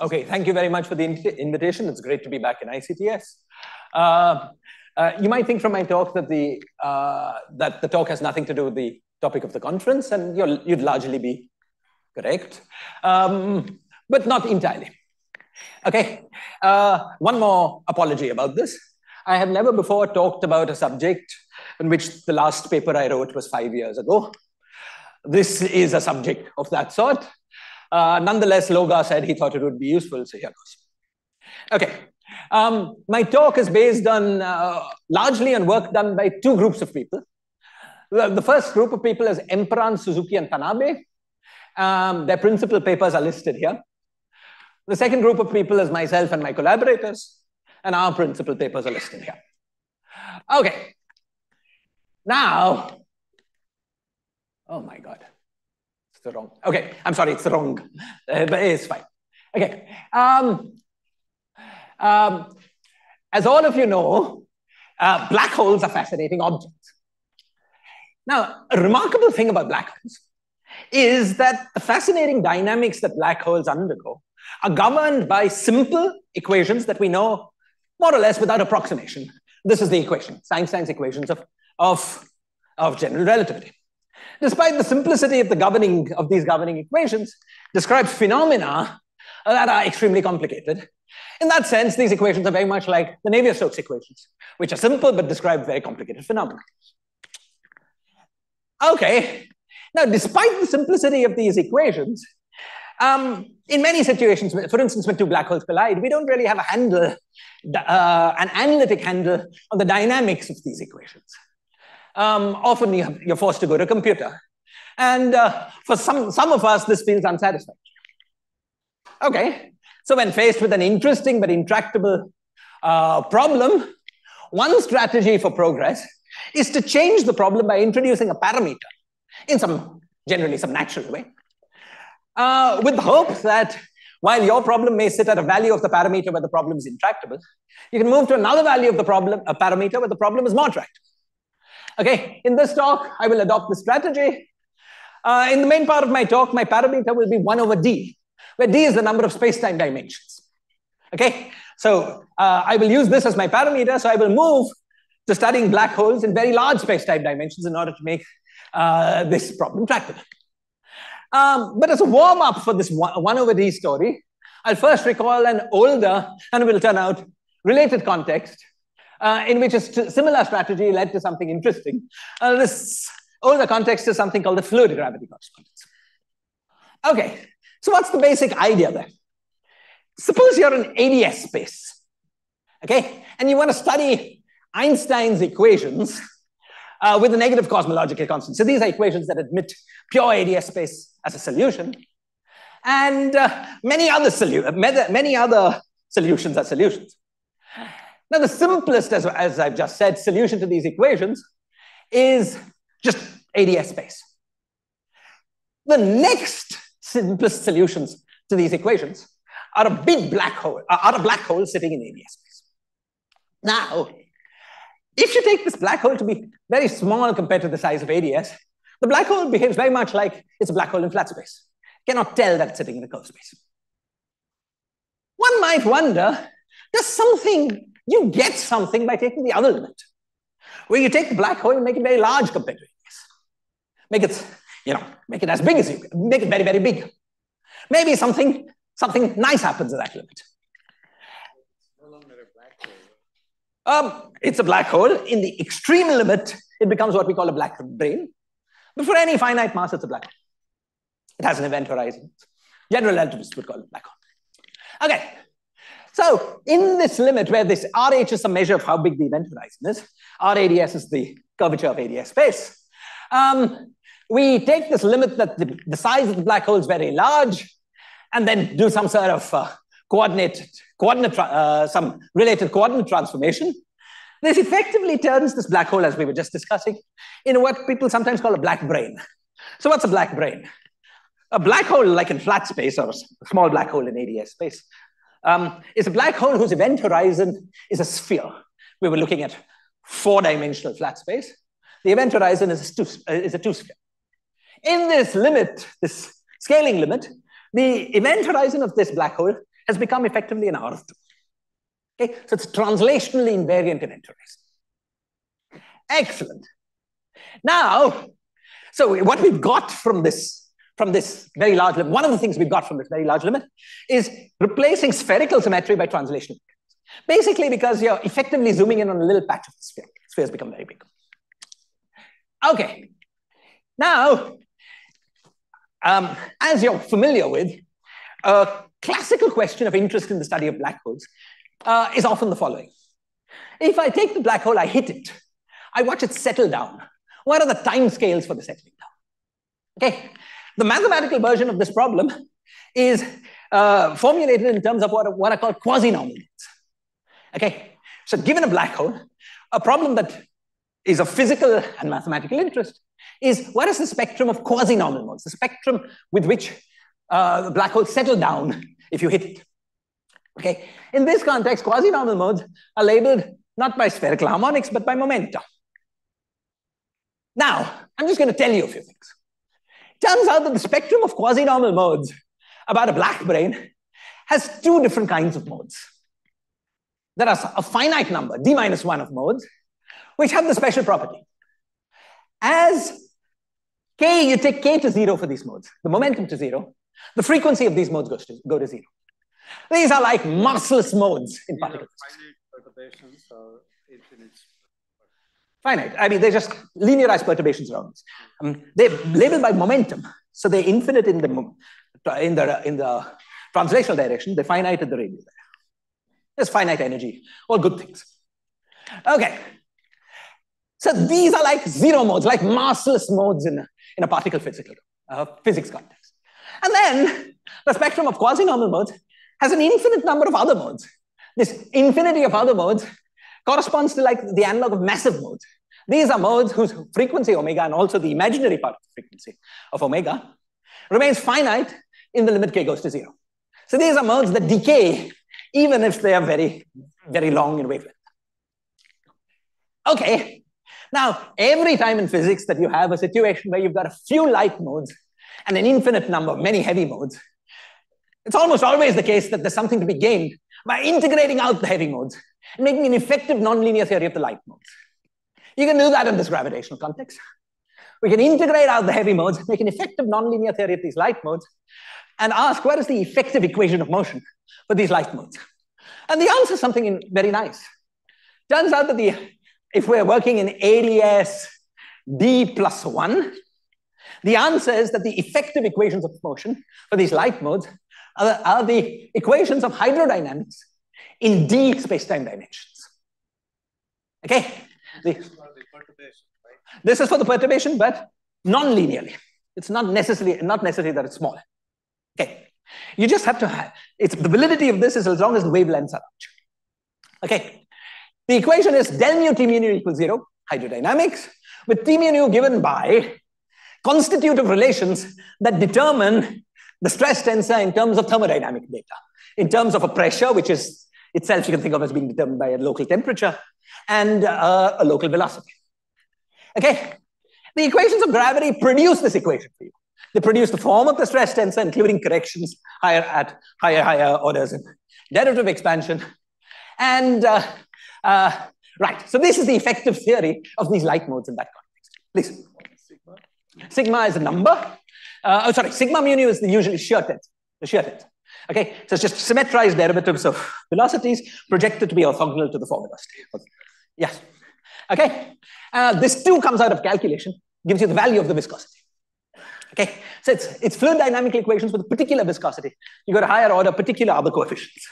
Okay, thank you very much for the invitation. It's great to be back in ICTS. Uh, uh, you might think from my talk that the uh, that the talk has nothing to do with the topic of the conference, and you would largely be correct, um, but not entirely. Okay, uh, one more apology about this. I have never before talked about a subject in which the last paper I wrote was five years ago. This is a subject of that sort. Uh, nonetheless, Loga said he thought it would be useful, so here goes. Okay, um, my talk is based on uh, largely on work done by two groups of people. The, the first group of people is Emparan, Suzuki, and Tanabe. Um, their principal papers are listed here. The second group of people is myself and my collaborators, and our principal papers are listed here. Okay. Now, oh my God the wrong. Okay, I'm sorry, it's wrong, uh, but it's fine. Okay. Um, um, as all of you know, uh, black holes are fascinating objects. Now, a remarkable thing about black holes is that the fascinating dynamics that black holes undergo are governed by simple equations that we know more or less without approximation. This is the equation, Einstein's equations of, of, of general relativity despite the simplicity of the governing of these governing equations, describes phenomena that are extremely complicated. In that sense, these equations are very much like the Navier-Stokes equations, which are simple but describe very complicated phenomena. Okay, now despite the simplicity of these equations, um, in many situations, for instance, when two black holes collide, we don't really have a handle, uh, an analytic handle on the dynamics of these equations um, often you are forced to go to a computer. And uh, for some, some of us, this feels unsatisfactory. Okay, so when faced with an interesting but intractable uh, problem, one strategy for progress is to change the problem by introducing a parameter in some, generally some natural way, uh, with the hope that while your problem may sit at a value of the parameter where the problem is intractable, you can move to another value of the problem, a parameter where the problem is more tractable. Okay, in this talk, I will adopt the strategy. Uh, in the main part of my talk, my parameter will be 1 over d, where d is the number of space-time dimensions. Okay, so uh, I will use this as my parameter, so I will move to studying black holes in very large space-time dimensions in order to make uh, this problem tractable. Um, but as a warm-up for this one, over d story, I'll first recall an older, and it will turn out, related context uh, in which a st similar strategy led to something interesting. Uh, this older context is something called the fluid gravity correspondence. Okay, so what's the basic idea there? Suppose you're in ADS space, okay, and you want to study Einstein's equations uh, with a negative cosmological constant. So these are equations that admit pure ADS space as a solution, and uh, many other many other solutions are solutions. Now, the simplest, as, as I've just said, solution to these equations is just ADS space. The next simplest solutions to these equations are a big black hole, uh, are a black hole sitting in ADS space. Now, if you take this black hole to be very small compared to the size of ADS, the black hole behaves very much like it's a black hole in flat space. You cannot tell that it's sitting in a curved space. One might wonder, does something you get something by taking the other limit, where you take the black hole and make it very large compared to radius. Make it, you know, make it as big as you can, make it very, very big. Maybe something, something nice happens at that limit. Um, it's a black hole. In the extreme limit, it becomes what we call a black brane. But for any finite mass, it's a black hole. It has an event horizon. General relativists would call it black hole. Okay, so in this limit where this RH is a measure of how big the event horizon is, RADS is the curvature of ADS space, um, we take this limit that the, the, size of the black hole is very large and then do some sort of uh, coordinate, coordinate uh, some related coordinate transformation. This effectively turns this black hole, as we were just discussing, into what people sometimes call a black brane. So what's a black brane? A black hole, like in flat space or a small black hole in ADS space, um, is a black hole whose event horizon is a sphere. We were looking at four-dimensional flat space. The event horizon is a two, uh, is a two sphere. In this limit, this scaling limit, the event horizon of this black hole has become effectively an R2. Okay, so it's translationally invariant event horizon. Excellent. Now, so what we've got from this, from this very large limit, one of the things we've got from this very large limit is replacing spherical symmetry by translational. Basically because you're effectively zooming in on a little patch of the sphere. Spheres become very big. Okay. Now, um, as you're familiar with, a classical question of interest in the study of black holes uh, is often the following. If I take the black hole, I hit it, I watch it settle down. What are the time scales for the settling down? Okay, the mathematical version of this problem is uh, formulated in terms of what, what are called quasi-normal modes. Okay, so given a black hole, a problem that is of physical and mathematical interest is what is the spectrum of quasi-normal modes, the spectrum with which uh, the black hole settle down if you hit it. Okay, in this context, quasi-normal modes are labeled not by spherical harmonics, but by momenta. Now, I'm just going to tell you a few things. It turns out that the spectrum of quasi-normal modes about a black brane has two different kinds of modes. There are a finite number, d minus 1 of modes, which have the special property. As k, you take k to 0 for these modes, the momentum to 0, the frequency of these modes goes to, go to 0. These are like massless modes in particles. Finite perturbations or infinite finite. I mean, they're just linearized perturbations around this. Um, they're labeled by momentum, so they're infinite in the in the in the translational direction. They're finite in the radial direction. There's finite energy, all good things. Okay. So these are like zero modes, like massless modes in, in a particle physical uh, physics context. And then the spectrum of quasi-normal modes has an infinite number of other modes. This infinity of other modes corresponds to like the analog of massive modes. These are modes whose frequency omega and also the imaginary part of the frequency of omega remains finite in the limit k goes to zero. So these are modes that decay even if they are very, very long in wavelength. Okay, now every time in physics that you have a situation where you've got a few light modes and an infinite number of many heavy modes, it's almost always the case that there's something to be gained by integrating out the heavy modes making an effective nonlinear theory of the light modes. You can do that in this gravitational context. We can integrate out the heavy modes, make an effective nonlinear theory of these light modes, and ask what is the effective equation of motion for these light modes? And the answer is something very nice. Turns out that the, if we're working in ADS D plus one, the answer is that the effective equations of motion for these light modes are, are the equations of hydrodynamics in d spacetime dimensions. Okay? The, this is for the perturbation, but non-linearly. It's not necessarily not necessarily that it's small. Okay. You just have to have it's the validity of this is as long as the wavelengths are large. Okay. The equation is del mu t mu nu equals zero, hydrodynamics, with t mu nu given by constitutive relations that determine the stress tensor in terms of thermodynamic data, in terms of a pressure, which is itself you can think of as being determined by a local temperature, and uh, a local velocity. Okay, the equations of gravity produce this equation for you. They produce the form of the stress tensor, including corrections higher at higher, higher orders and derivative expansion. And uh, uh, right, so this is the effective theory of these light modes in that context. Please. Sigma, sigma is a number. Uh, oh, sorry, sigma mu nu is the usually shear tensor, the shear tensor. Okay, so it's just symmetrized derivatives of velocities projected to be orthogonal to the velocity. Okay. Yes. Okay, uh, this too comes out of calculation, gives you the value of the viscosity. Okay, so it's, it's fluid dynamical equations with a particular viscosity. You got a higher order, particular other coefficients.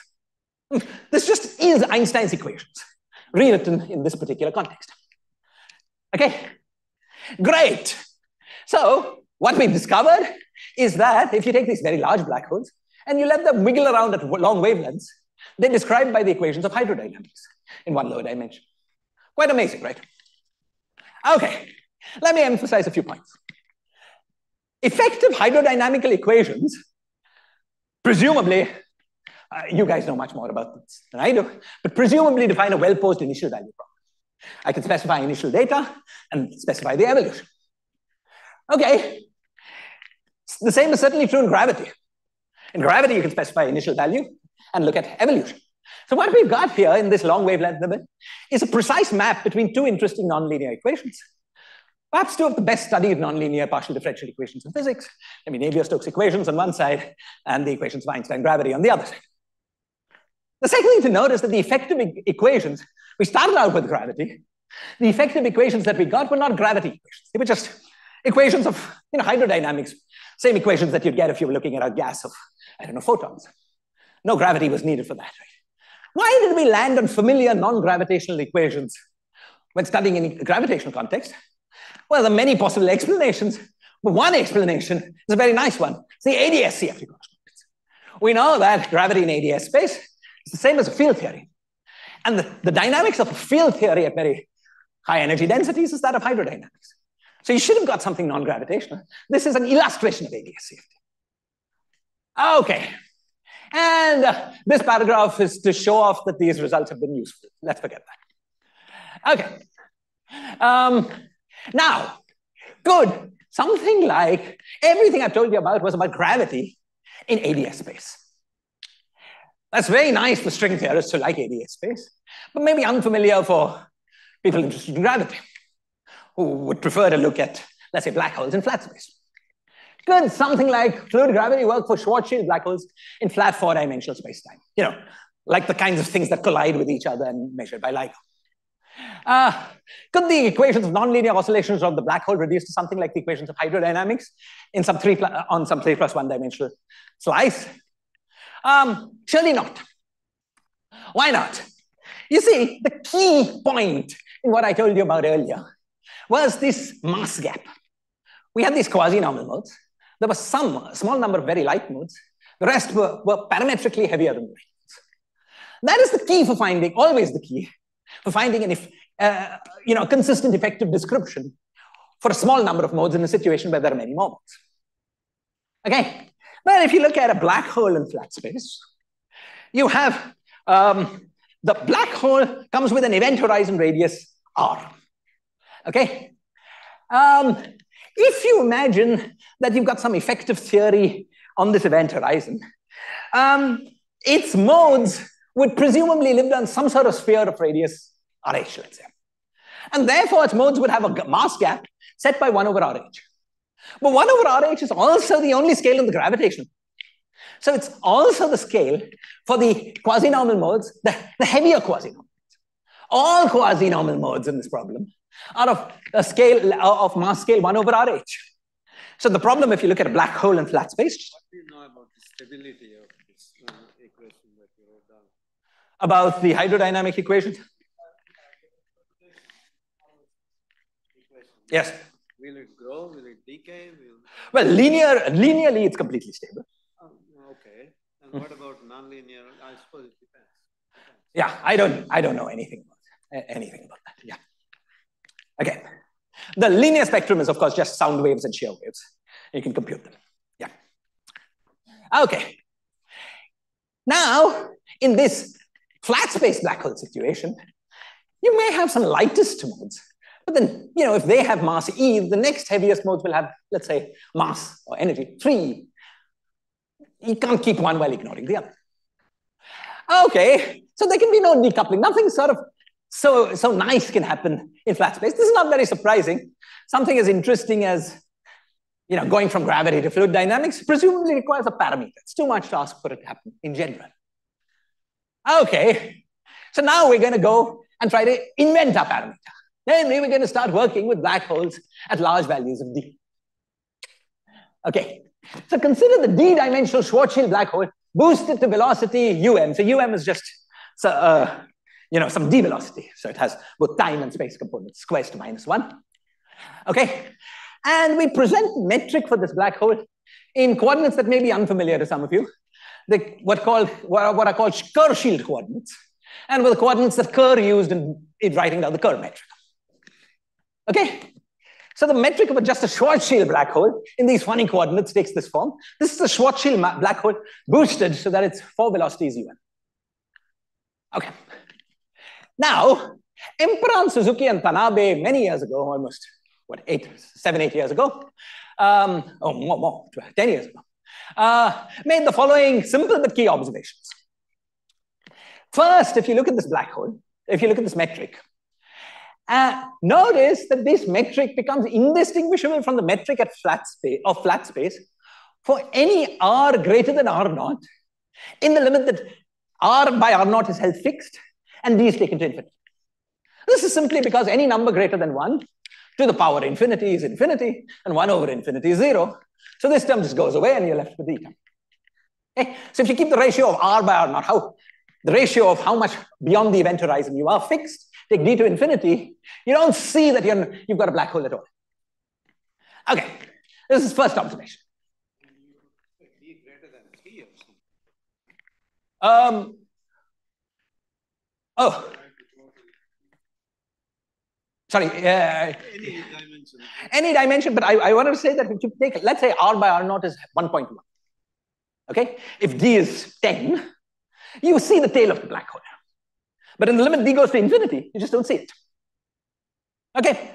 This just is Einstein's equations, rewritten in this particular context. Okay, great. So what we've discovered is that if you take these very large black holes and you let them wiggle around at long wavelengths, they're described by the equations of hydrodynamics in one lower dimension. Quite amazing, right? Okay, let me emphasize a few points. Effective hydrodynamical equations, presumably, uh, you guys know much more about this than I do, but presumably define a well-posed initial value problem. I can specify initial data and specify the evolution. Okay, the same is certainly true in gravity. In gravity, you can specify initial value and look at evolution. So what we've got here in this long wavelength limit is a precise map between two interesting nonlinear equations. Perhaps two of the best studied nonlinear partial differential equations in physics. I mean, Navier-Stokes equations on one side and the equations of Einstein gravity on the other side. The second thing to note is that the effective e equations, we started out with gravity. The effective equations that we got were not gravity equations. They were just equations of you know, hydrodynamics, same equations that you'd get if you were looking at a gas of, I don't know, photons. No gravity was needed for that, right? Why did we land on familiar non-gravitational equations when studying in a gravitational context? Well, there are many possible explanations, but one explanation is a very nice one. It's the ADS CFT correspondence. We know that gravity in ADS space is the same as a field theory. And the, the dynamics of a field theory at very high energy densities is that of hydrodynamics. So you should have got something non-gravitational. This is an illustration of ADS CFT. Okay, and uh, this paragraph is to show off that these results have been useful. Let's forget that. Okay. Um, now, good. Something like everything I've told you about was about gravity in ADS space. That's very nice for string theorists who like ADS space, but maybe unfamiliar for people interested in gravity, who would prefer to look at, let's say, black holes in flat space. Could something like fluid gravity work for Schwarzschild black holes in flat four-dimensional spacetime? You know, like the kinds of things that collide with each other and measured by LIGO. Uh, could the equations of nonlinear oscillations of the black hole reduce to something like the equations of hydrodynamics in some three on some three plus one dimensional slice? Um, surely not. Why not? You see, the key point in what I told you about earlier was this mass gap. We had these quasi-normal modes, there were some small number of very light modes. The rest were, were parametrically heavier than the light modes. That is the key for finding, always the key, for finding an if, uh, you know, consistent effective description for a small number of modes in a situation where there are many more modes. Okay, well, if you look at a black hole in flat space, you have um, the black hole comes with an event horizon radius r. Okay, um, if you imagine that you've got some effective theory on this event horizon, um, its modes would presumably live on some sort of sphere of radius RH, let's say. And therefore, its modes would have a mass gap set by 1 over RH. But 1 over RH is also the only scale in the gravitational. So it's also the scale for the quasi-normal modes, the, the heavier quasi-normal modes. All quasi-normal modes in this problem out of a scale of mass scale 1 over RH. So the problem, if you look at a black hole in flat space. What do you know about the stability of this uh, equation that you wrote down? About the hydrodynamic equation? Yes. Will it grow? Will it decay? Will... Well, linear, linearly, it's completely stable. Oh, okay. And what about nonlinear? I suppose it depends. depends. Yeah, I don't, I don't know anything about anything about that. Yeah. Okay. The linear spectrum is, of course, just sound waves and shear waves. You can compute them. Yeah. Okay. Now, in this flat space black hole situation, you may have some lightest modes. But then, you know, if they have mass E, the next heaviest modes will have, let's say, mass or energy 3. You can't keep one while ignoring the other. Okay, so there can be no decoupling. Nothing sort of so, so nice can happen in flat space. This is not very surprising. Something as interesting as you know, going from gravity to fluid dynamics presumably requires a parameter. It's too much to ask for it to happen in general. Okay, so now we're going to go and try to invent a parameter. Then we're going to start working with black holes at large values of d. Okay, so consider the d-dimensional Schwarzschild black hole boosted to velocity um. So um is just so, uh, you know, some d velocity. So it has both time and space components, squares to minus one. Okay, and we present metric for this black hole in coordinates that may be unfamiliar to some of you. The, what, called, what, are called Kerr-Schild coordinates, and with the coordinates that Kerr used in, in writing down the Kerr metric. Okay, so the metric of just a Schwarzschild black hole in these funny coordinates takes this form. This is a Schwarzschild black hole boosted so that it's four velocities un. Okay, now, Emparan, Suzuki, and Tanabe many years ago, almost, what, eight, seven, eight years ago, um, oh, more, more, 10 years ago, uh, made the following simple but key observations. First, if you look at this black hole, if you look at this metric, uh, notice that this metric becomes indistinguishable from the metric at flat space of flat space for any r greater than r naught in the limit that r by r naught is held fixed and is taken to infinity. This is simply because any number greater than 1 to the power infinity is infinity and 1 over infinity is 0. So this term just goes away and you're left with the term. Okay? So if you keep the ratio of r by r naught, how the ratio of how much beyond the event horizon you are fixed, take d to infinity, you don't see that you're, you've got a black hole at all. Okay, this is first observation. D greater than three or something. Um, oh, sorry, uh, Any dimension. any dimension, but I, I wanted to say that if you take, let's say r by r naught is 1.1. Okay, if d is 10, you see the tail of the black hole. But in the limit d goes to infinity, you just don't see it. Okay,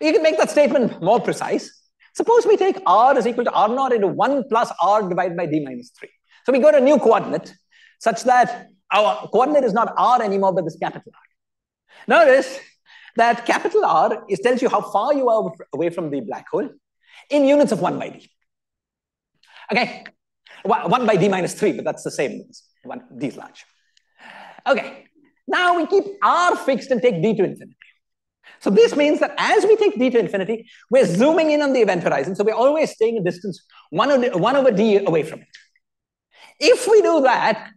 you can make that statement more precise. Suppose we take r is equal to r naught into 1 plus r divided by d minus 3. So we got a new coordinate such that our coordinate is not r anymore, but this capital R. Notice that capital R is tells you how far you are away from the black hole in units of 1 by d. Okay, 1 by d minus 3, but that's the same. One, d is large. Okay, now we keep r fixed and take d to infinity. So this means that as we take d to infinity, we're zooming in on the event horizon. So we're always staying a distance 1 over, 1 over d away from it. If we do that,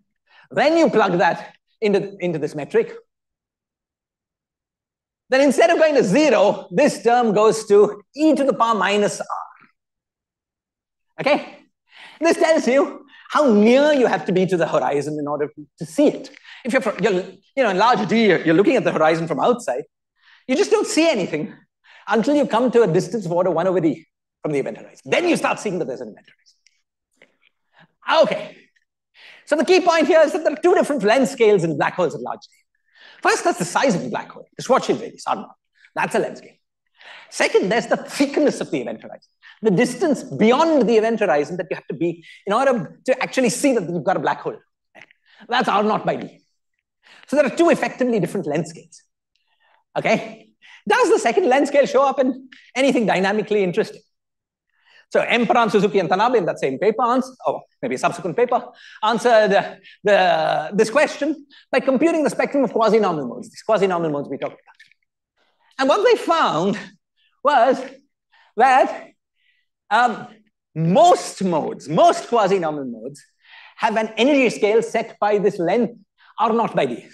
then you plug that into, into this metric. Then instead of going to zero, this term goes to e to the power minus r. Okay? This tells you how near you have to be to the horizon in order to see it. If you're, you're you know, in large D, you're, you're looking at the horizon from outside, you just don't see anything until you come to a distance of order 1 over d from the event horizon. Then you start seeing that there's an event horizon. Okay. So the key point here is that there are two different length scales in black holes at large D. First, that's the size of the black hole, the Schwarzschild radius, R naught. That's a length scale. Second, there's the thickness of the event horizon, the distance beyond the event horizon that you have to be in order to actually see that you've got a black hole. That's R naught by D. So there are two effectively different length scales. Okay? Does the second length scale show up in anything dynamically interesting? So Emparan, Suzuki, and Tanabe in that same paper, answer, or maybe a subsequent paper, answered the, this question by computing the spectrum of quasi-normal modes, these quasi-normal modes we talked about. And what they found was that um, most modes, most quasi-normal modes, have an energy scale set by this length R naught by D.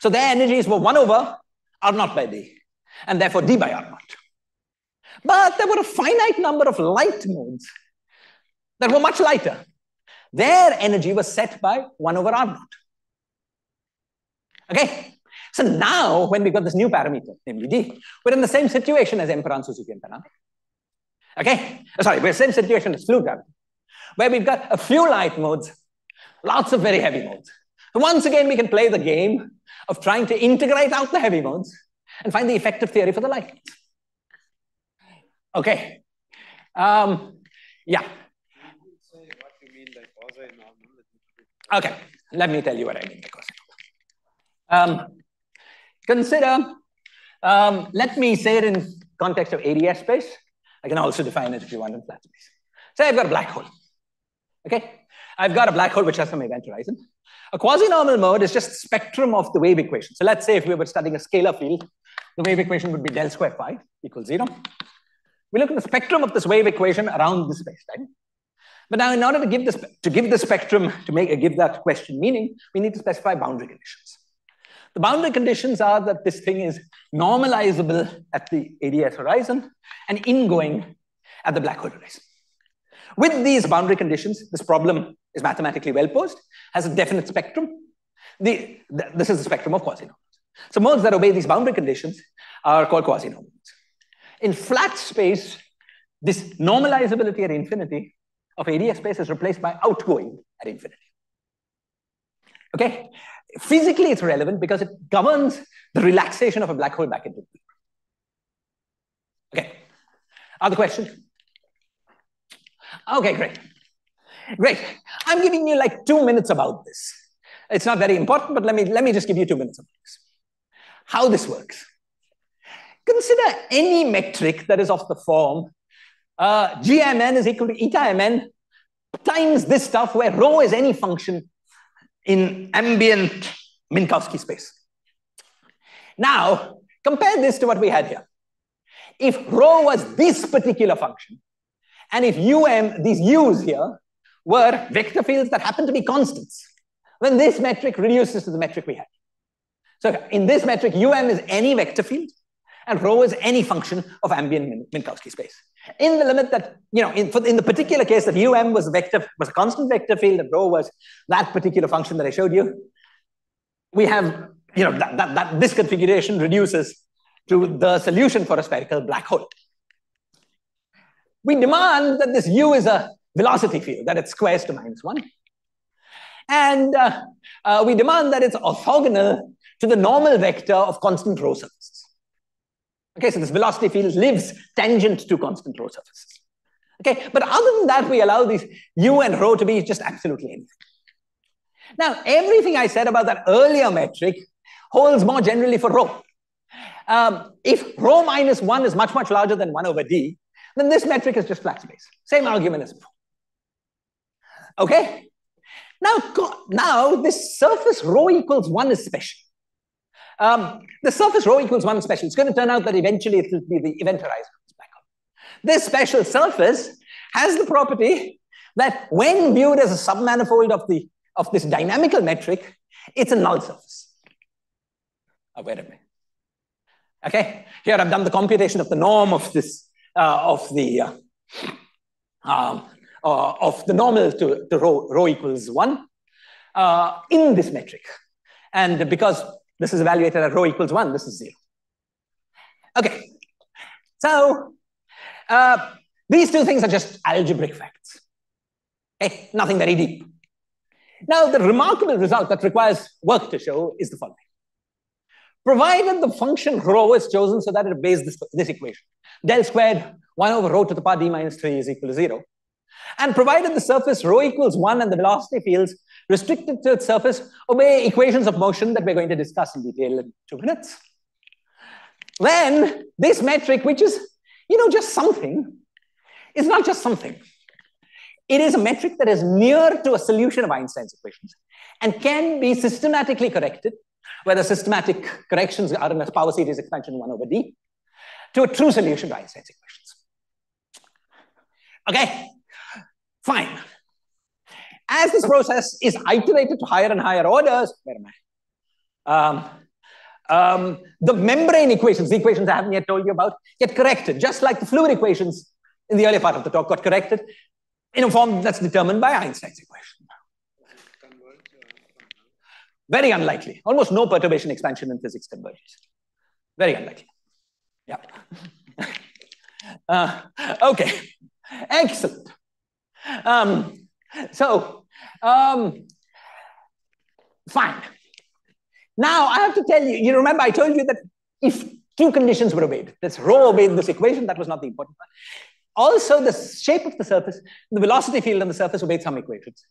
So their energies were 1 over R naught by D, and therefore D by R naught. But there were a finite number of light modes that were much lighter. Their energy was set by 1 over R naught. Okay? So now, when we've got this new parameter, namely D, we're in the same situation as Emparan, Suzuki, and Tanabe. Okay? Uh, sorry, we're in the same situation as fluid gravity, where we've got a few light modes, lots of very heavy modes. So once again, we can play the game of trying to integrate out the heavy modes and find the effective theory for the light modes. Okay. Um, yeah. Okay. Let me tell you what I mean by quasi-normal. Um, consider, um, let me say it in context of ADS space. I can also define it if you want in flat space. Say I've got a black hole. Okay? I've got a black hole which has some event horizon. A quasi-normal mode is just spectrum of the wave equation. So let's say if we were studying a scalar field, the wave equation would be del square phi equals zero. We look at the spectrum of this wave equation around this space-time. But now in order to give this to give the spectrum to make give that question meaning, we need to specify boundary conditions. The boundary conditions are that this thing is normalizable at the ADS horizon and ingoing at the black hole horizon. With these boundary conditions, this problem is mathematically well posed, has a definite spectrum. The, the, this is the spectrum of quasi-normals. So modes that obey these boundary conditions are called quasi-normals. In flat space, this normalizability at infinity of ADS space is replaced by outgoing at infinity. Okay? Physically, it's relevant because it governs the relaxation of a black hole back into the Okay. Other questions? Okay, great. Great. I'm giving you like two minutes about this. It's not very important, but let me, let me just give you two minutes about this. How this works. Consider any metric that is of the form uh, gmn is equal to eta mn times this stuff where rho is any function in ambient Minkowski space. Now, compare this to what we had here. If rho was this particular function, and if um, these u's here, were vector fields that happen to be constants, then this metric reduces to the metric we had. So in this metric, um is any vector field, and rho is any function of ambient Minkowski space. In the limit that, you know, in, for, in the particular case that um was a vector, was a constant vector field, and rho was that particular function that I showed you, we have, you know, that, that, that this configuration reduces to the solution for a spherical black hole. We demand that this u is a velocity field, that it squares to minus one. And uh, uh, we demand that it's orthogonal to the normal vector of constant rho surfaces. Okay, so this velocity field lives tangent to constant rho surfaces. Okay, but other than that, we allow these u and rho to be just absolutely anything. Now, everything I said about that earlier metric holds more generally for rho. Um, if rho minus 1 is much, much larger than 1 over d, then this metric is just flat space. Same argument as before. Okay? Now, now this surface rho equals 1 is special. Um, the surface rho equals 1 is special. It's going to turn out that eventually it will be the event horizon. This special surface has the property that when viewed as a submanifold of, the, of this dynamical metric, it's a null surface. Oh, wait a minute. Okay, here I've done the computation of the norm of this, uh, of the, uh, um, uh, of the normal to, to rho, rho equals one uh, in this metric. And because this is evaluated at rho equals one, this is zero. Okay, so uh, these two things are just algebraic facts. Okay, nothing very deep. Now, the remarkable result that requires work to show is the following. Provided the function rho is chosen so that it obeys this, this equation, del squared 1 over rho to the power d minus 3 is equal to 0, and provided the surface rho equals 1 and the velocity fields restricted to its surface obey equations of motion that we're going to discuss in detail in two minutes, then this metric, which is, you know, just something, is not just something. It is a metric that is near to a solution of Einstein's equations and can be systematically corrected, whether systematic corrections are in a power series expansion 1 over d, to a true solution to Einstein's equations. Okay, Fine. As this process is iterated to higher and higher orders, where am I? Um, the membrane equations, the equations I haven't yet told you about, get corrected, just like the fluid equations in the earlier part of the talk got corrected in a form that's determined by Einstein's equation. Very unlikely. Almost no perturbation expansion in physics converges. Very unlikely. Yeah. uh, okay. Excellent. Um, so, um, fine. Now I have to tell you, you remember I told you that if two conditions were obeyed, this rho obeyed this equation, that was not the important part. Also, the shape of the surface, the velocity field on the surface obeyed some equations.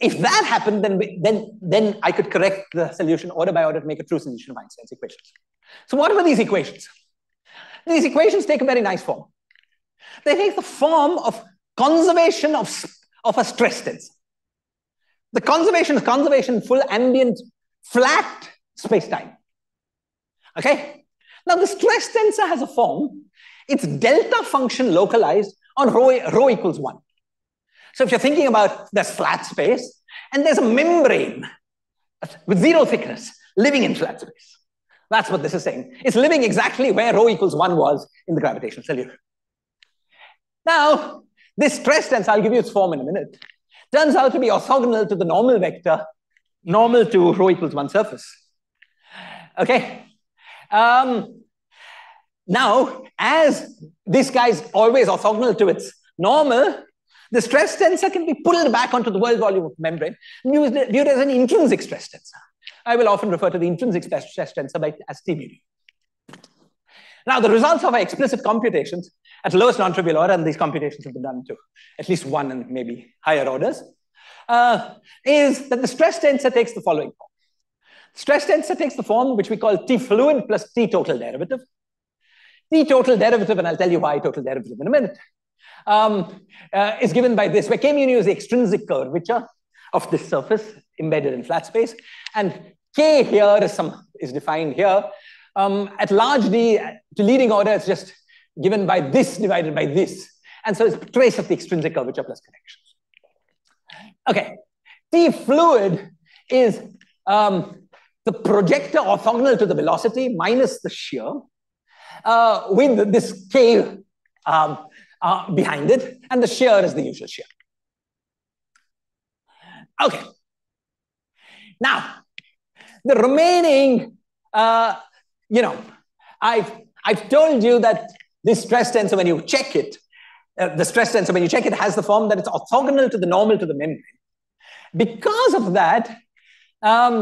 If that happened, then, then, then I could correct the solution order by order to make a true solution of Einstein's equations. So what were these equations? These equations take a very nice form. They take the form of conservation of, of a stress tensor. The conservation is conservation full ambient flat space-time. Okay? Now the stress tensor has a form. It's delta function localized on rho, rho equals one. So if you're thinking about this flat space, and there's a membrane with zero thickness living in flat space. That's what this is saying. It's living exactly where rho equals one was in the gravitational solution. Now, this stress tensor, I'll give you its form in a minute, turns out to be orthogonal to the normal vector, normal to rho equals one surface. Okay. Um, now, as this guy is always orthogonal to its normal, the stress tensor can be pulled back onto the world volume of membrane, viewed as an intrinsic stress tensor. I will often refer to the intrinsic stress tensor by, as TBD. Now, the results of our explicit computations at lowest non-trivial order, and these computations have been done to at least one and maybe higher orders, uh, is that the stress tensor takes the following form. Stress tensor takes the form which we call T fluid plus T total derivative. T total derivative, and I'll tell you why total derivative in a minute, um, uh, is given by this, where k mu is the extrinsic curvature of this surface embedded in flat space, and k here is some is defined here. Um, at large d to leading order, it's just given by this divided by this, and so it's trace of the extrinsic curvature plus connections. Okay, T fluid is um, the projector orthogonal to the velocity minus the shear uh, with this K um, uh, behind it, and the shear is the usual shear. Okay. Now, the remaining, uh, you know, I've, I've told you that this stress tensor, when you check it, uh, the stress tensor, when you check it, has the form that it's orthogonal to the normal to the membrane. Because of that, um,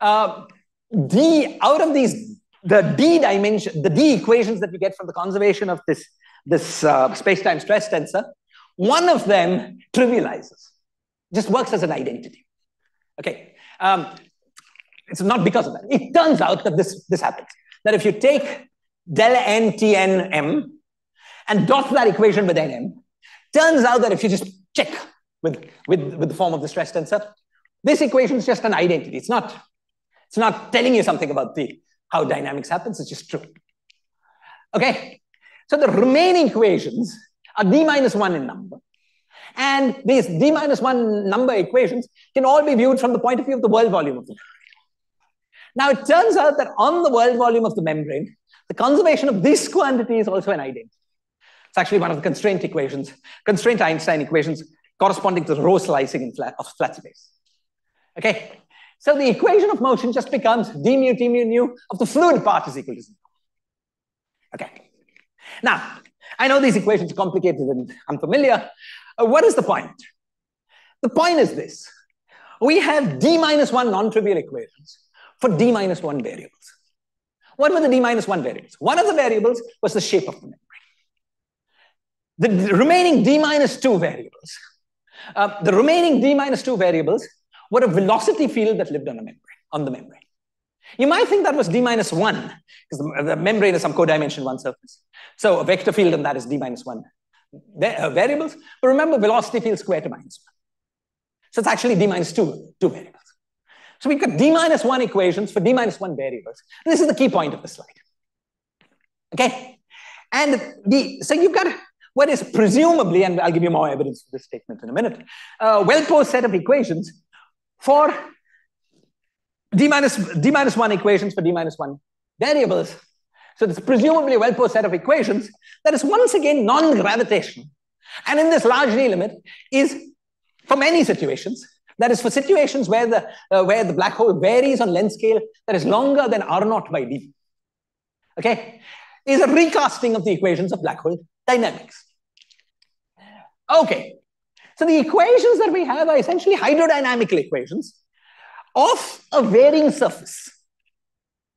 uh, D out of these, the D dimension, the D equations that we get from the conservation of this, this uh, space-time stress tensor, one of them trivializes, just works as an identity. Okay, um, it's not because of that. It turns out that this, this happens, that if you take del n t n m and dot that equation with nm, turns out that if you just check with, with, with the form of the stress tensor, this equation is just an identity. It's not, it's not telling you something about the, how dynamics happens, it's just true. Okay, so the remaining equations are d minus 1 in number. And these d minus 1 number equations can all be viewed from the point of view of the world volume of the membrane. Now, it turns out that on the world volume of the membrane, the conservation of this quantity is also an identity. It's actually one of the constraint equations, constraint Einstein equations corresponding to the rho slicing flat, of flat space. Okay, so the equation of motion just becomes d mu t mu nu of the fluid part is equal to zero. Okay, now I know these equations are complicated and unfamiliar. Uh, what is the point? The point is this. We have d minus 1 non-trivial equations for d minus 1 variables. What were the d minus 1 variables? One of the variables was the shape of the membrane. The remaining d minus 2 variables, uh, the remaining d minus 2 variables were a velocity field that lived on a membrane, on the membrane. You might think that was d minus 1, because the, the, membrane is some codimension 1 surface. So a vector field and that is d minus 1 uh, variables. But remember, velocity field squared to minus 1. So it's actually d minus 2, 2 variables. So we've got d minus 1 equations for d minus 1 variables. This is the key point of the slide. Okay? And the, so you've got what is presumably, and I'll give you more evidence for this statement in a minute, a well-posed set of equations for d minus, d minus 1 equations for d minus 1 variables. So it's presumably well-posed set of equations that is once again non-gravitational. And in this large D limit is for many situations, that is for situations where the, uh, where the black hole varies on length scale that is longer than R naught by D. Okay? Is a recasting of the equations of black hole dynamics. Okay. So the equations that we have are essentially hydrodynamical equations of a varying surface.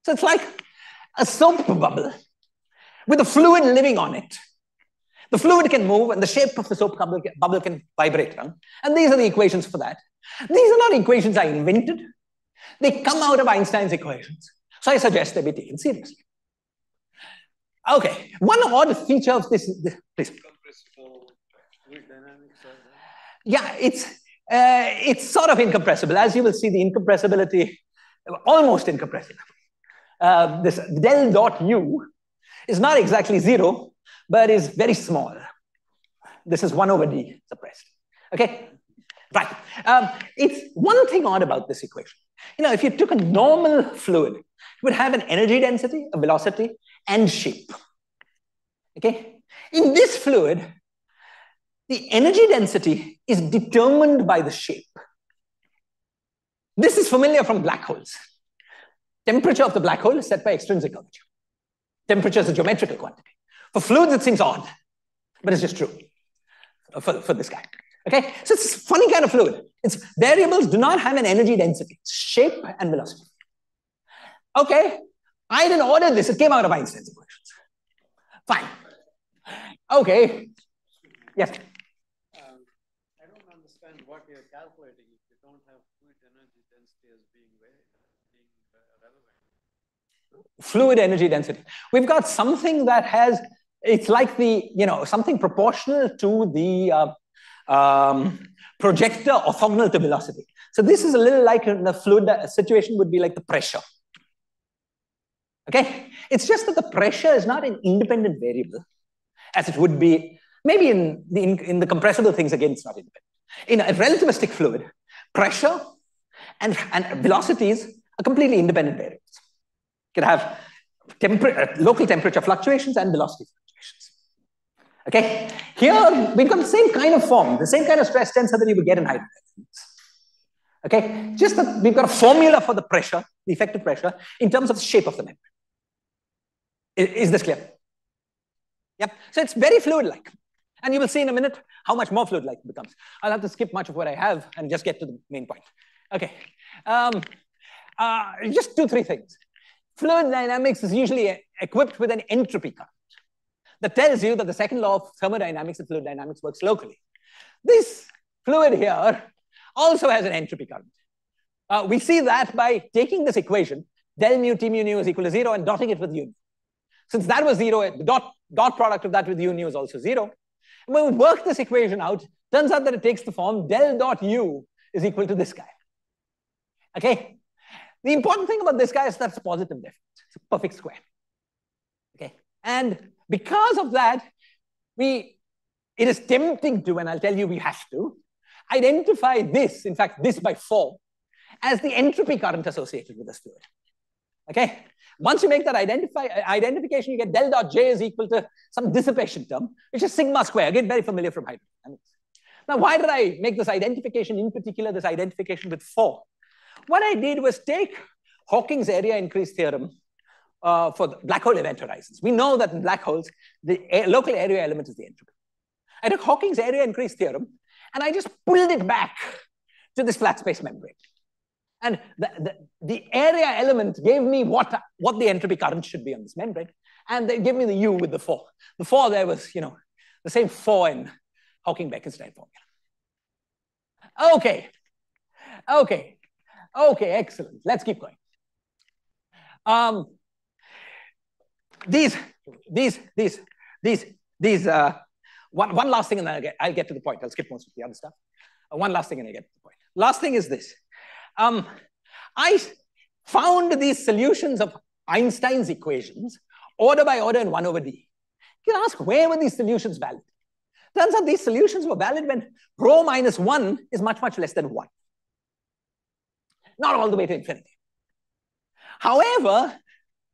So it's like a soap bubble with a fluid living on it. The fluid can move and the shape of the soap bubble, bubble can vibrate around. And these are the equations for that. These are not equations I invented. They come out of Einstein's equations. So I suggest they be taken seriously. Okay, one odd feature of this, this please. Yeah, it's, uh, it's sort of incompressible. As you will see, the incompressibility, almost incompressible. Uh, this del dot u is not exactly zero, but is very small. This is 1 over d suppressed. Okay? Right. Um, it's one thing odd about this equation. You know, if you took a normal fluid, it would have an energy density, a velocity, and shape. Okay? In this fluid, the energy density is determined by the shape. This is familiar from black holes. Temperature of the black hole is set by extrinsic curvature. Temperature is a geometrical quantity. For fluids, it seems odd, but it's just true for, for this guy. Okay, so it's a funny kind of fluid. Its variables do not have an energy density, shape and velocity. Okay, I didn't order this, it came out of Einstein's equations. Fine. Okay. Yes. Um, I don't understand what you're calculating if you don't have fluid energy density as being being relevant. Fluid energy density. We've got something that has, it's like the, you know, something proportional to the uh, um, projector orthogonal to velocity. So this is a little like in the fluid situation would be like the pressure. Okay, it's just that the pressure is not an independent variable as it would be maybe in the, in, in the compressible things again it's not independent. In a relativistic fluid, pressure and, and velocities are completely independent variables. You can have temper local temperature fluctuations and fluctuations. Okay, here we've got the same kind of form, the same kind of stress tensor that you would get in hydrodynamics. Okay, just that we've got a formula for the pressure, the effective pressure, in terms of the shape of the membrane. Is, is this clear? Yep. So it's very fluid-like. And you will see in a minute how much more fluid-like it becomes. I'll have to skip much of what I have and just get to the main point. Okay. Um, uh, just two, three things. Fluid dynamics is usually equipped with an entropy current that tells you that the second law of thermodynamics and fluid dynamics works locally. This fluid here also has an entropy current. Uh, we see that by taking this equation, del mu t mu nu is equal to zero and dotting it with u. Since that was zero, the dot, dot product of that with u nu is also zero. And when we work this equation out, turns out that it takes the form del dot u is equal to this guy. Okay? The important thing about this guy is that's positive difference. It's a perfect square. Okay? And because of that, we it is tempting to, and I'll tell you we have to, identify this, in fact, this by four, as the entropy current associated with this fluid. Okay? Once you make that identify, identification, you get del dot J is equal to some dissipation term, which is sigma square. Again, very familiar from hydrodynamics. Now, why did I make this identification, in particular, this identification with four? What I did was take Hawking's area increase theorem uh, for black hole event horizons. We know that in black holes, the local area element is the entropy. I took Hawking's area increase theorem, and I just pulled it back to this flat space membrane. And the, the, the, area element gave me what, what the entropy current should be on this membrane. And they gave me the U with the four. The four there was, you know, the same four in Hawking-Bekenstein formula. Okay. Okay. Okay, excellent. Let's keep going. Um, these, these, these, these, these, uh, one, one last thing and then I'll get, I'll get to the point. I'll skip most of the other stuff. Uh, one last thing and I get to the point. Last thing is this. Um, I found these solutions of Einstein's equations order by order in 1 over d. You can ask, where were these solutions valid? Turns out these solutions were valid when rho minus 1 is much, much less than 1. Not all the way to infinity. However,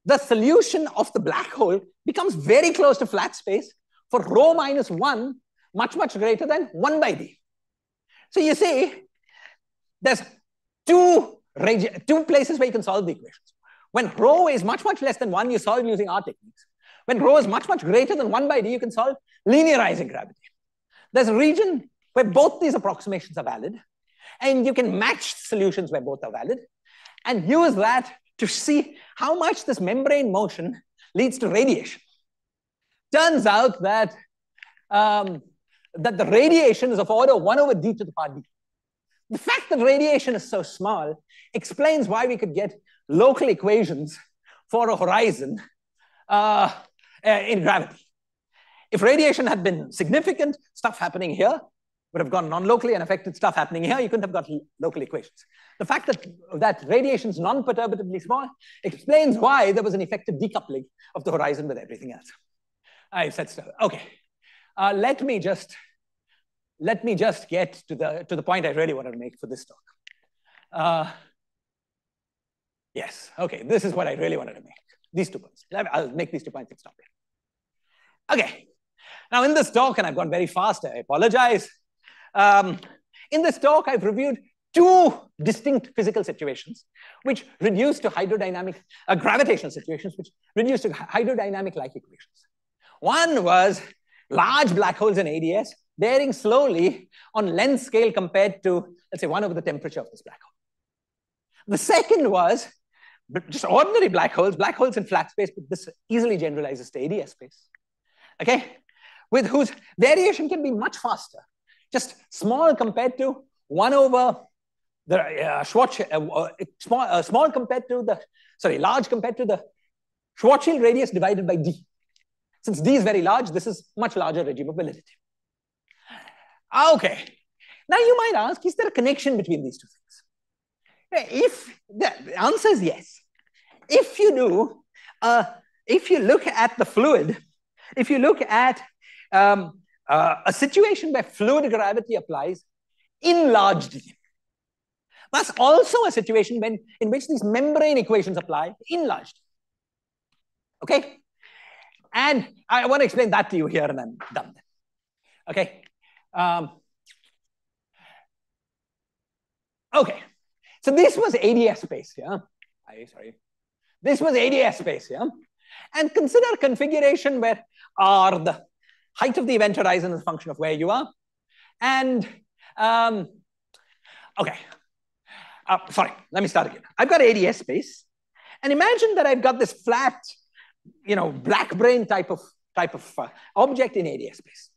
the solution of the black hole becomes very close to flat space for rho minus 1 much, much greater than 1 by d. So you see, there's two, two places where you can solve the equations. When rho is much, much less than 1, you solve using our techniques. When rho is much, much greater than 1 by d, you can solve linearizing gravity. There's a region where both these approximations are valid, and you can match solutions where both are valid, and use that to see how much this membrane motion leads to radiation. Turns out that, um, that the radiation is of order 1 over d to the power d. The fact that radiation is so small explains why we could get local equations for a horizon uh, in gravity. If radiation had been significant, stuff happening here would have gone non-locally and affected stuff happening here, you couldn't have got local equations. The fact that, that radiation is non-perturbatively small explains why there was an effective decoupling of the horizon with everything else. I said so. Okay, uh, let me just let me just get to the, to the point I really wanted to make for this talk. Uh, yes, okay, this is what I really wanted to make. These two points. I'll make these two points and stop here. Okay, now in this talk, and I've gone very fast, I apologize. Um, in this talk, I've reviewed two distinct physical situations, which reduce to hydrodynamic, uh, gravitational situations, which reduce to hydrodynamic-like equations. One was large black holes in ADS, bearing slowly on length scale compared to, let's say, one over the temperature of this black hole. The second was just ordinary black holes, black holes in flat space, but this easily generalizes to ADS space. Okay? with whose variation can be much faster, just small compared to 1 over the uh, Schwarzschild, uh, uh, small, uh, small compared to the, sorry, large compared to the Schwarzschild radius divided by d. Since d is very large, this is much larger regime of validity. Okay. Now you might ask, is there a connection between these two things? If the answer is yes. If you do, uh, if you look at the fluid, if you look at um, uh, a situation where fluid gravity applies in large that's also a situation when, in which these membrane equations apply in large. Okay? And I want to explain that to you here and I'm done. Okay? Um, okay. So this was ADS space, yeah? I, sorry. This was ADS space, yeah? And consider configuration where R, the height of the event horizon is a function of where you are. And, um, okay, uh, sorry, let me start again. I've got ADS space. And imagine that I've got this flat, you know, black brane type of, type of uh, object in ADS space.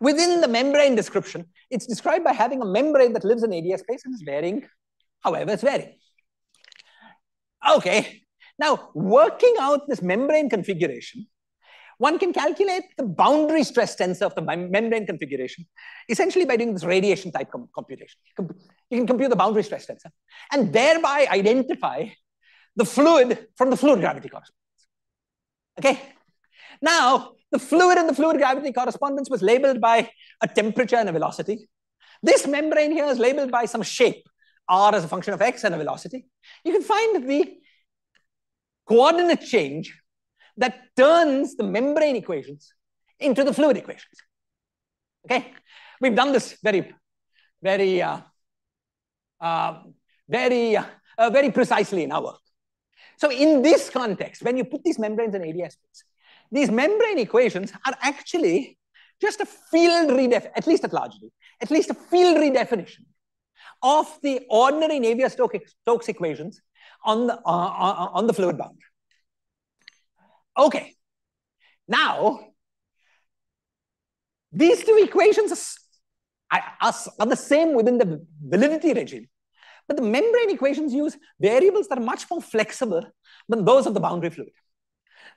Within the membrane description, it's described by having a membrane that lives in ADS space and is varying however it's varying. Okay, now working out this membrane configuration, one can calculate the boundary stress tensor of the membrane configuration, essentially by doing this radiation type com computation. You can compute the boundary stress tensor and thereby identify the fluid from the fluid gravity correspondence. Okay? Now, the fluid and the fluid gravity correspondence was labeled by a temperature and a velocity. This membrane here is labeled by some shape, r as a function of x and a velocity. You can find the coordinate change that turns the membrane equations into the fluid equations. Okay, we've done this very, very, uh, uh, very, uh, uh very precisely in our work. So in this context, when you put these membranes in ADS these membrane equations are actually just a field redefinition, at least at largely, at least a field redefinition of the ordinary Navier-Stokes equations on the, uh, uh, on the fluid boundary. Okay, now these two equations are, the same within the validity regime, but the membrane equations use variables that are much more flexible than those of the boundary fluid.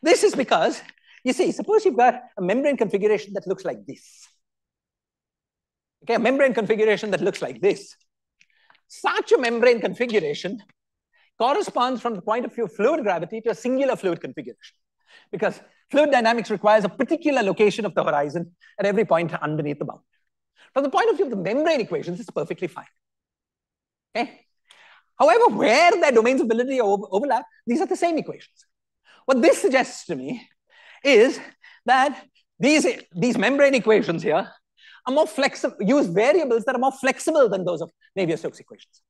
This is because, you see, suppose you've got a membrane configuration that looks like this. Okay, a membrane configuration that looks like this. Such a membrane configuration corresponds from the point of view of fluid gravity to a singular fluid configuration because fluid dynamics requires a particular location of the horizon at every point underneath the boundary. From the point of view of the membrane equations, it's perfectly fine. Okay? However, where their domains of validity overlap, these are the same equations. What this suggests to me is that these, these membrane equations here are more flexible, use variables that are more flexible than those of Navier-Stokes equations.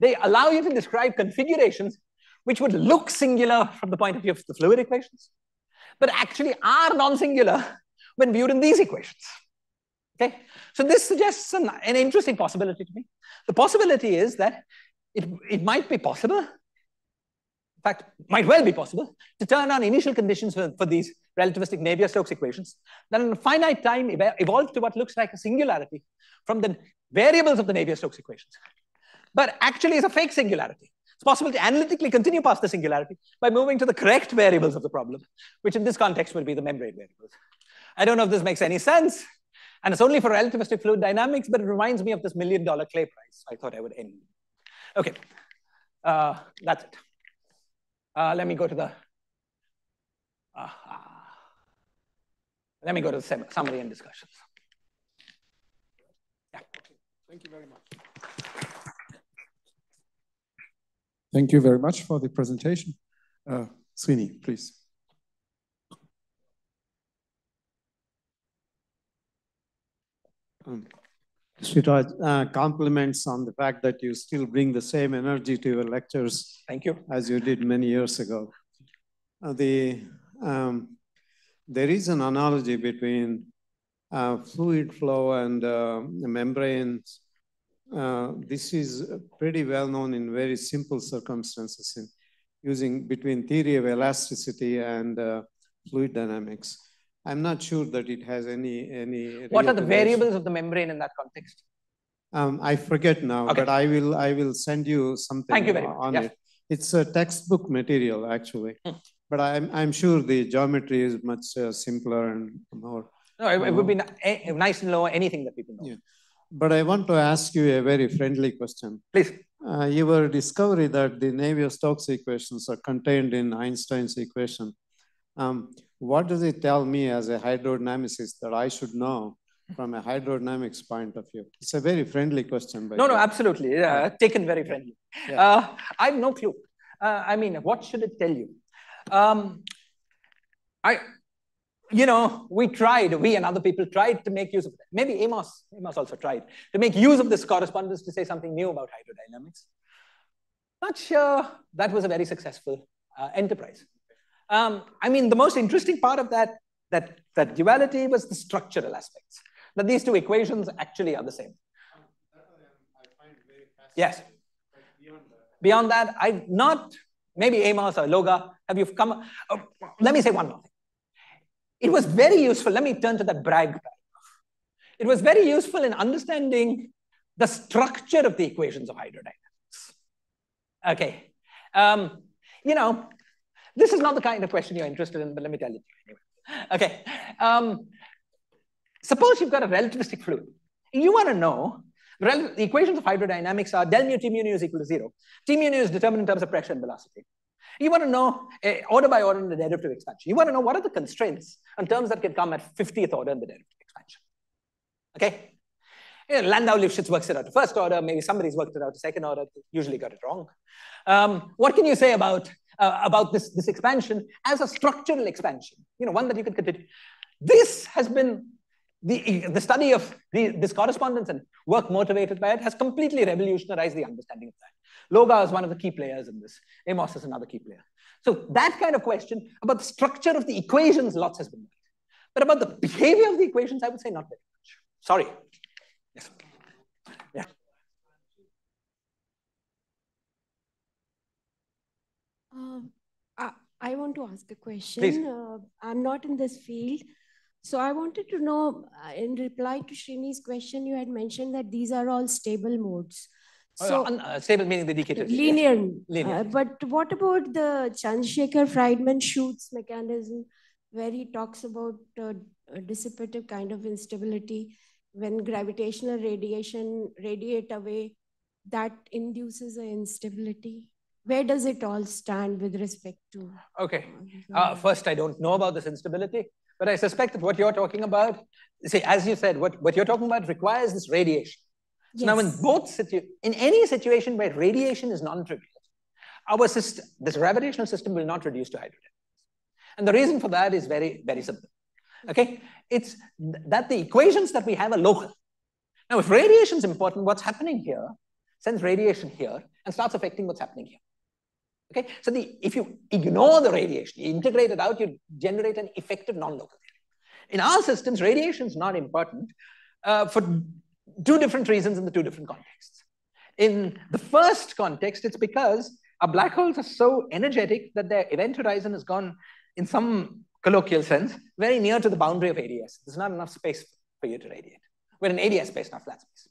They allow you to describe configurations which would look singular from the point of view of the fluid equations, but actually are non-singular when viewed in these equations. Okay, so this suggests an, an interesting possibility to me. The possibility is that it, it might be possible, in fact, might well be possible, to turn on initial conditions for, for these relativistic Navier-Stokes equations that in a finite time ev evolve to what looks like a singularity from the variables of the Navier-Stokes equations, but actually is a fake singularity. It's possible to analytically continue past the singularity by moving to the correct variables of the problem, which in this context will be the membrane variables. I don't know if this makes any sense. And it's only for relativistic fluid dynamics, but it reminds me of this million dollar Clay prize. I thought I would end. Okay, uh, that's it. Uh, let me go to the, uh, let me go to the summary and discussions. Yeah. Thank you very much. Thank you very much for the presentation. Uh, Srini, please. Um, Shiraz, uh, compliments on the fact that you still bring the same energy to your lectures. Thank you. As you did many years ago. Uh, the, um, there is an analogy between uh, fluid flow and uh, membranes uh, this is pretty well known in very simple circumstances in using between theory of elasticity and uh, fluid dynamics. I'm not sure that it has any any. What are the variables of the membrane in that context? Um, I forget now, Okay. but I will I will send you something Thank you very much. on Yeah. It's a textbook material actually, Hmm. but I'm I'm sure the geometry is much uh, simpler and more. No, it, it would be ni- eh, nice to know anything that people know. Yeah. But I want to ask you a very friendly question. Please. Uh, your discovery that the Navier-Stokes equations are contained in Einstein's equation. Um, what does it tell me as a hydrodynamicist that I should know from a hydrodynamics point of view? It's a very friendly question. No, no, way. absolutely. Uh, taken very friendly. Yeah. Uh, I have no clue. Uh, I mean, what should it tell you? Um, I, you know, we tried, we and other people tried to make use of that. Maybe Amos, Amos also tried to make use of this correspondence to say something new about hydrodynamics. Not sure that was a very successful uh, enterprise. Um, I mean, the most interesting part of that, that, that duality was the structural aspects, that these two equations actually are the same. Yes. Beyond that, I've not, maybe Amos or Loga, have you come? Oh, let me say one more thing. It was very useful. Let me turn to that brag paragraph. It was very useful in understanding the structure of the equations of hydrodynamics. Okay. Um, you know, this is not the kind of question you're interested in, but let me tell you anyway. Okay. Um, suppose you've got a relativistic fluid. You want to know the equations of hydrodynamics are del mu T mu nu is equal to zero. T mu nu is determined in terms of pressure and velocity. You want to know uh, order by order in the derivative expansion. You want to know what are the constraints and terms that can come at 50th order in the derivative expansion. Okay? You know, Landau Lifshitz works it out to first order. Maybe somebody's worked it out to second order. Usually got it wrong. Um, what can you say about, uh, about this, this expansion as a structural expansion? You know, one that you can continue. This has been the, the study of the, this correspondence and work motivated by it has completely revolutionized the understanding of that. Loga is one of the key players in this. Amos is another key player. So that kind of question about the structure of the equations, lots has been made. But about the behavior of the equations, I would say not very much. Sorry. Yes. Yeah. Uh, I, I want to ask a question. Please. Uh, I'm not in this field. So I wanted to know, uh, in reply to Srini's question, you had mentioned that these are all stable modes. So, So uh, stable meaning the decay. linear. Linear. Uh, but what about the Chandrasekhar-Friedman Schutz mechanism, where he talks about uh, a dissipative kind of instability when gravitational radiation radiate away, that induces an instability? Where does it all stand with respect to? Okay. Uh, first, I don't know about this instability, but I suspect that what you're talking about, see, as you said, what, what you're talking about requires this radiation. So now in both situ in any situation where radiation is non-trivial, our system, this gravitational system will not reduce to hydrogen. And the reason for that is very, very simple. Okay, it's that the equations that we have are local. Now, if radiation is important, what's happening here sends radiation here and starts affecting what's happening here. Okay, so the if you ignore the radiation, you integrate it out, you generate an effective non-local theory. In our systems, radiation is not important uh, for two different reasons in the two different contexts. In the first context, it's because our black holes are so energetic that their event horizon has gone, in some colloquial sense, very near to the boundary of ADS. There's not enough space for you to radiate. We're in ADS space, not flat space.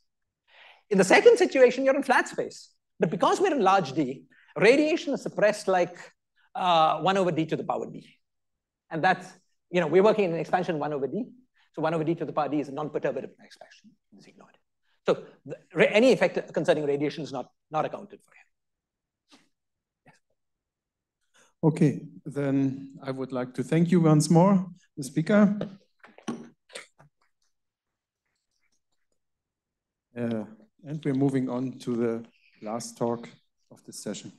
In the second situation, you're in flat space. But because we're in large D, radiation is suppressed like uh, 1 over d to the power d. And that's, you know, we're working in an expansion 1 over d. So 1 over d to the power d is a non-perturbative expression. It's ignored. So the, any effect concerning radiation is not, not accounted for here. Okay, then I would like to thank you once more, the speaker. Uh, and we're moving on to the last talk of this session.